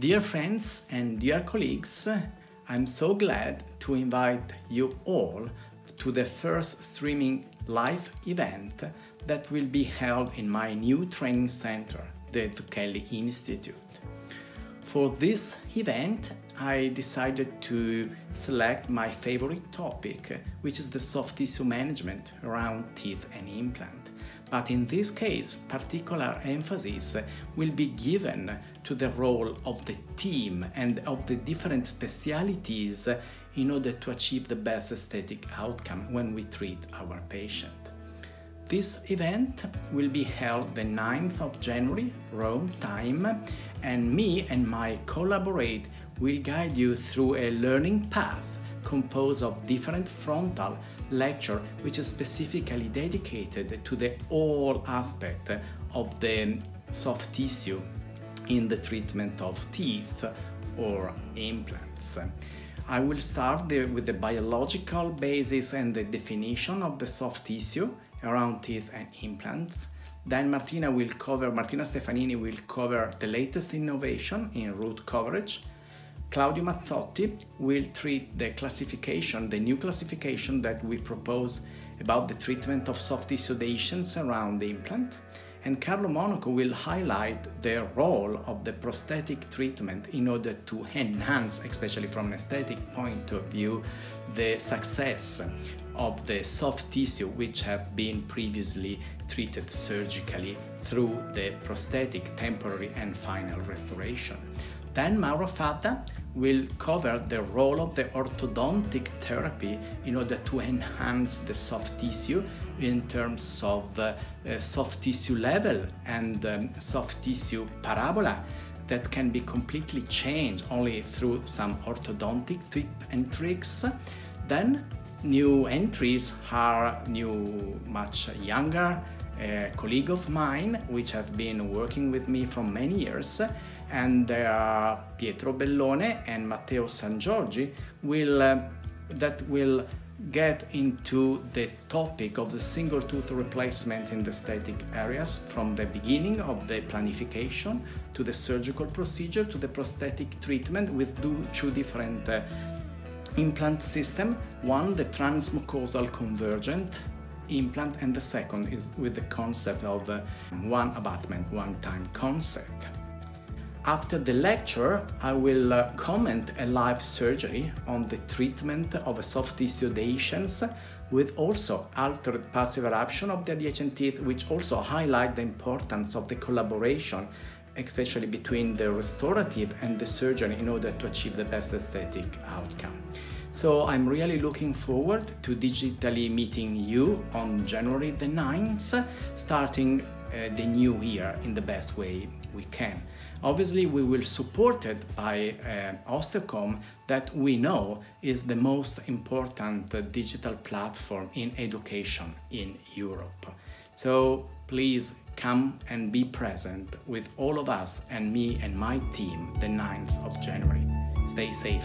Dear friends and dear colleagues, I'm so glad to invite you all to the first streaming live event that will be held in my new training center, the Zucchelli Institute. For this event, I decided to select my favorite topic, which is the soft tissue management around teeth and implant. But in this case, particular emphasis will be given to the role of the team and of the different specialities in order to achieve the best aesthetic outcome when we treat our patient. This event will be held the 9th of January, Rome time, and me and my collaborate will guide you through a learning path composed of different frontal lecture which is specifically dedicated to the all aspect of the soft tissue in the treatment of teeth or implants. I will start the, with the biological basis and the definition of the soft tissue around teeth and implants. Then Martina will cover, Martina Stefanini will cover the latest innovation in root coverage. Claudio Mazzotti will treat the classification, the new classification that we propose about the treatment of soft tissue around the implant. And Carlo Monaco will highlight the role of the prosthetic treatment in order to enhance, especially from an aesthetic point of view, the success of the soft tissue which have been previously treated surgically through the prosthetic temporary and final restoration. Then Mauro Fadda will cover the role of the orthodontic therapy in order to enhance the soft tissue in terms of uh, uh, soft tissue level and um, soft tissue parabola that can be completely changed only through some orthodontic tip and tricks. Then new entries are new, much younger a colleague of mine, which have been working with me for many years, and they are Pietro Bellone and Matteo Sangiorgi, will, uh, that will get into the topic of the single tooth replacement in the aesthetic areas from the beginning of the planification to the surgical procedure to the prosthetic treatment with two different uh, implant system. One, the transmucosal convergent implant, and the second is with the concept of the one abutment, one time concept. After the lecture, I will uh, comment a live surgery on the treatment of a soft tissue adhesions with also altered passive eruption of the adjacent teeth, which also highlight the importance of the collaboration, especially between the restorative and the surgeon in order to achieve the best aesthetic outcome. So I'm really looking forward to digitally meeting you on January the 9th, starting uh, the new year in the best way we can. Obviously, we will support it by uh, Osteocom that we know is the most important uh, digital platform in education in Europe. So please come and be present with all of us and me and my team the 9th of January. Stay safe.